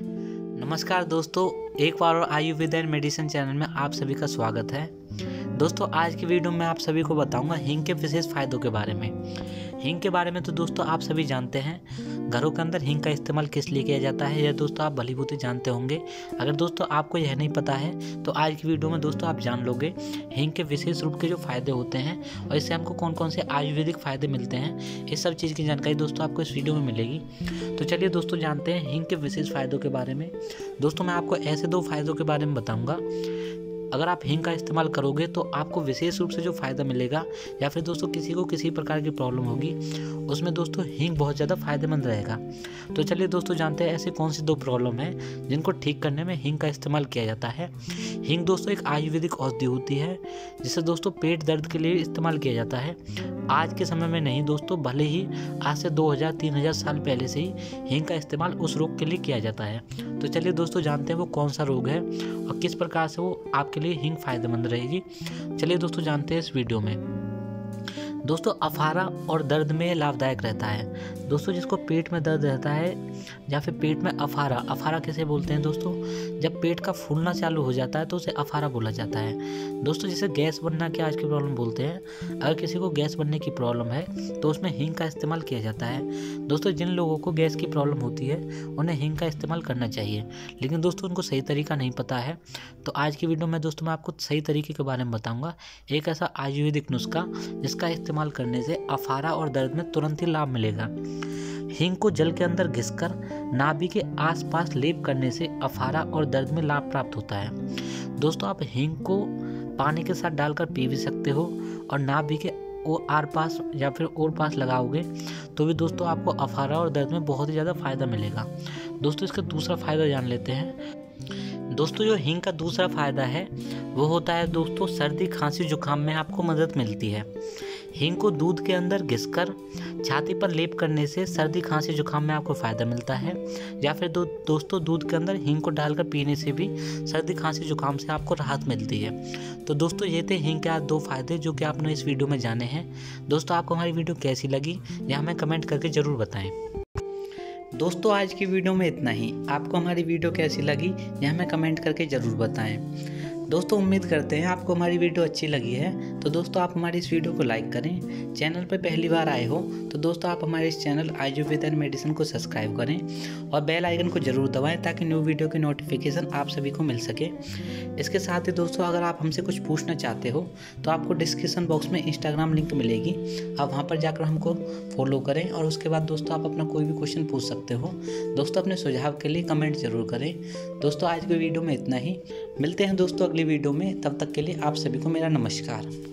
नमस्कार दोस्तों, एक बार और आयुर्वेद एंड मेडिसिन चैनल में आप सभी का स्वागत है। दोस्तों, आज की वीडियो में आप सभी को बताऊँगा हींग के विशेष फायदों के बारे में। हींग के बारे में तो दोस्तों आप सभी जानते हैं, घरों के अंदर हींग का इस्तेमाल किस लिए किया जाता है, यह दोस्तों आप भली भूति जानते होंगे। अगर दोस्तों आपको यह नहीं पता है तो आज की वीडियो में दोस्तों आप जान लोगे हींग के विशेष रूप के जो फ़ायदे होते हैं और इससे हमको कौन कौन से आयुर्वेदिक फ़ायदे मिलते हैं, इस सब चीज़ की जानकारी दोस्तों आपको इस वीडियो में मिलेगी। तो चलिए दोस्तों जानते हैं हींग के विशेष फायदों के बारे में। दोस्तों, मैं आपको ऐसे दो फायदों के बारे में बताऊँगा। अगर आप हींग का इस्तेमाल करोगे तो आपको विशेष रूप से जो फ़ायदा मिलेगा या फिर दोस्तों किसी को किसी प्रकार की प्रॉब्लम होगी, उसमें दोस्तों हींग बहुत ज़्यादा फ़ायदेमंद रहेगा। तो चलिए दोस्तों जानते हैं ऐसे कौन सी दो प्रॉब्लम है जिनको ठीक करने में हींग का इस्तेमाल किया जाता है। हींग दोस्तों एक आयुर्वेदिक औषधि होती है, जिसे दोस्तों पेट दर्द के लिए इस्तेमाल किया जाता है। आज के समय में नहीं दोस्तों, भले ही आज से 2000 3000 साल पहले से ही हींग का इस्तेमाल उस रोग के लिए किया जाता है। तो चलिए दोस्तों जानते हैं वो कौन सा रोग है और किस प्रकार से वो आपके लिए हिंग फ़ायदेमंद रहेगी। चलिए दोस्तों, जानते हैं इस वीडियो में। दोस्तों, अफारा और दर्द में लाभदायक रहता है। दोस्तों, जिसको पेट में दर्द रहता है या फिर पेट में अफारा अफारा किसे बोलते हैं दोस्तों? जब पेट का फूलना चालू हो जाता है तो उसे अफारा बोला जाता है। दोस्तों, जिसे गैस बनना की आज की प्रॉब्लम बोलते हैं, अगर किसी को गैस बनने की प्रॉब्लम है तो उसमें हींग का इस्तेमाल किया जाता है। दोस्तों, जिन लोगों को गैस की प्रॉब्लम होती है, उन्हें हींग का इस्तेमाल करना चाहिए। लेकिन दोस्तों, उनको सही तरीका नहीं पता है तो आज की वीडियो में दोस्तों, मैं आपको सही तरीके के बारे में बताऊँगा। एक ऐसा आयुर्वेदिक नुस्खा, जिसका इस्तेमाल करने से अफारा और दर्द में तुरंत ही लाभ मिलेगा। हींग को जल के अंदर घिसकर नाभि के आसपास लेप करने से अफारा और दर्द में लाभ प्राप्त होता है। दोस्तों, आप हींग को पानी के साथ डालकर पी भी सकते हो और नाभि के और आर पास या फिर और पास लगाओगे तो भी दोस्तों आपको अफारा और दर्द में बहुत ही ज़्यादा फ़ायदा मिलेगा। दोस्तों, इसका दूसरा फ़ायदा जान लेते हैं। दोस्तों, जो हींग का दूसरा फ़ायदा है, वो होता है दोस्तों, सर्दी, खांसी, जुकाम में आपको मदद मिलती है। हींग को दूध के अंदर घिसकर छाती पर लेप करने से सर्दी, खांसी, जुकाम में आपको फ़ायदा मिलता है। या फिर दो दोस्तों, दूध के अंदर हींग को डालकर पीने से भी सर्दी, खांसी, जुकाम से आपको राहत मिलती है। तो दोस्तों, ये थे हींग के आज दो फ़ायदे जो कि आपने इस वीडियो में जाने हैं। दोस्तों, आपको हमारी वीडियो कैसी लगी यह हमें कमेंट करके ज़रूर बताएँ। दोस्तों, आज की वीडियो में इतना ही। आपको हमारी वीडियो कैसी लगी यह हमें कमेंट करके ज़रूर बताएँ। दोस्तों, उम्मीद करते हैं आपको हमारी वीडियो अच्छी लगी है। तो दोस्तों, आप हमारी इस वीडियो को लाइक करें। चैनल पर पहली बार आए हो तो दोस्तों, आप हमारे इस चैनल आयुर्वेद एंड मेडिसिन को सब्सक्राइब करें और बेल आइकन को ज़रूर दबाएँ ताकि न्यू वीडियो की नोटिफिकेशन आप सभी को मिल सके। इसके साथ ही दोस्तों, अगर आप हमसे कुछ पूछना चाहते हो तो आपको डिस्क्रिप्सन बॉक्स में इंस्टाग्राम लिंक मिलेगी। आप वहाँ पर जाकर हमको फॉलो करें और उसके बाद दोस्तों, आप अपना कोई भी क्वेश्चन पूछ सकते हो। दोस्तों, अपने सुझाव के लिए कमेंट ज़रूर करें। दोस्तों, आज की वीडियो में इतना ही। मिलते हैं दोस्तों अगली वीडियो में, तब तक के लिए आप सभी को मेरा नमस्कार।